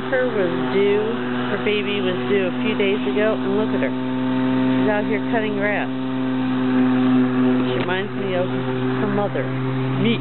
Schumacher was due, her baby was due a few days ago, and look at her. She's out here cutting grass. She reminds me of her mother, me.